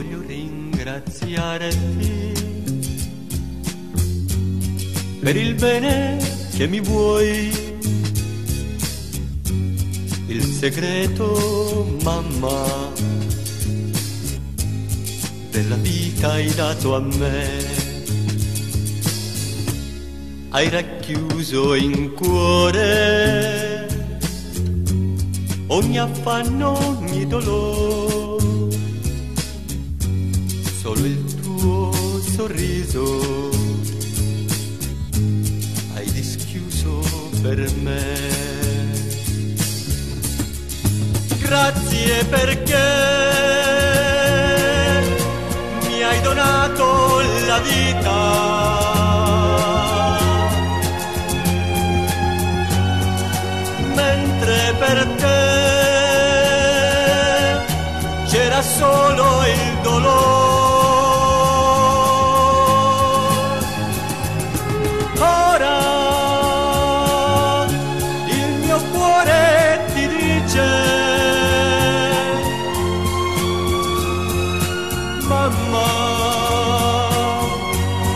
ringraziarti per il bene che mi vuoi. Il segreto, mamma, della vita hai dato a me. Hai racchiuso in cuore ogni affanno, ogni dolore. Per me. Grazie perché mi hai donato la vita. Mentre per te c'era solo il dolore.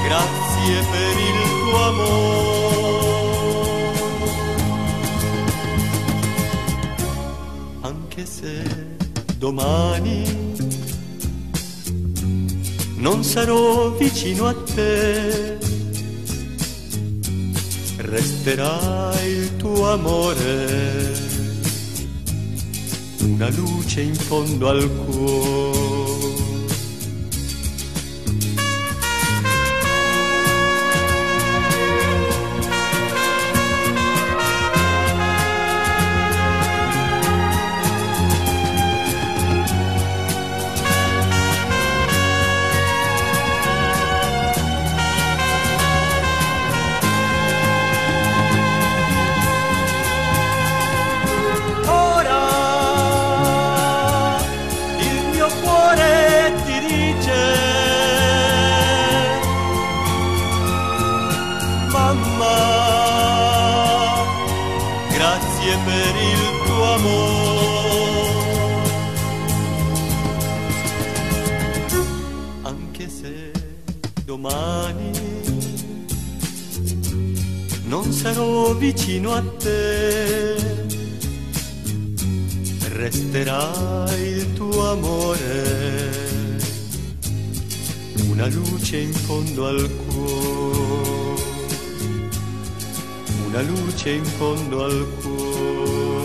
Grazie per il tuo amore. Anche se domani non sarò vicino a te, resterà il tuo amore, una luce in fondo al cuore. Grazie per il tuo amore. Anche se domani non sarò vicino a te resterà il tuo amore, una luce in fondo al cuore, una luce in fondo al cuore.